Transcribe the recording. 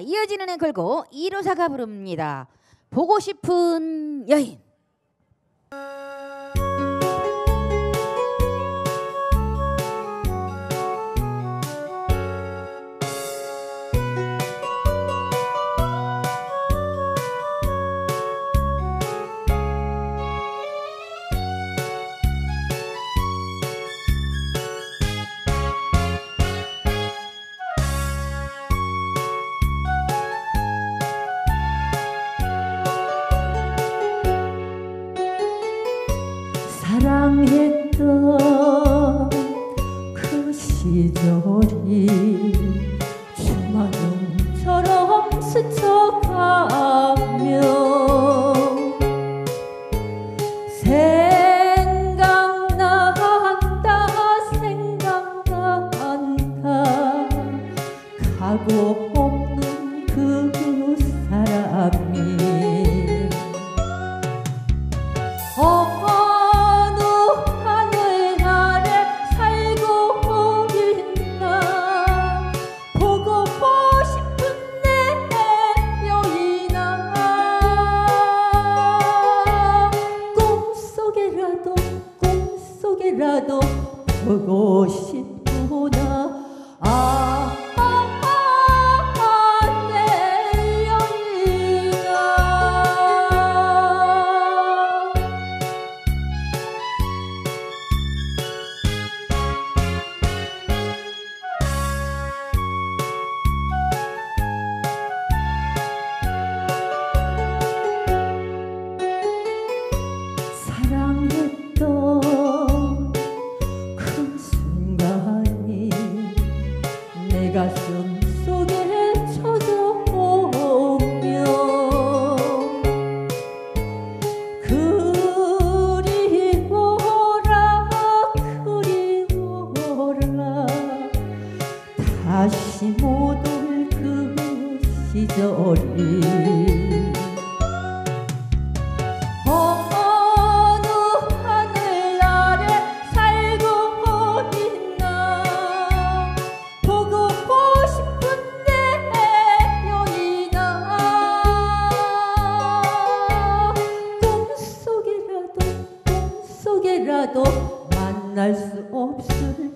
이어지는 애 걸고 이로사가 부릅니다. 보고 싶은 여인. 사랑했던 그 시절이 주마등처럼 스쳐가며 생각난다 생각난다 가고 꿈속에라도 보고 싶구나. 아, 아, 다시 못 올 그 시절이 어느 하늘 아래 살고 있나 보고 싶은 내 여인아. 꿈속에라도 꿈속에라도 만날 수 없을까 아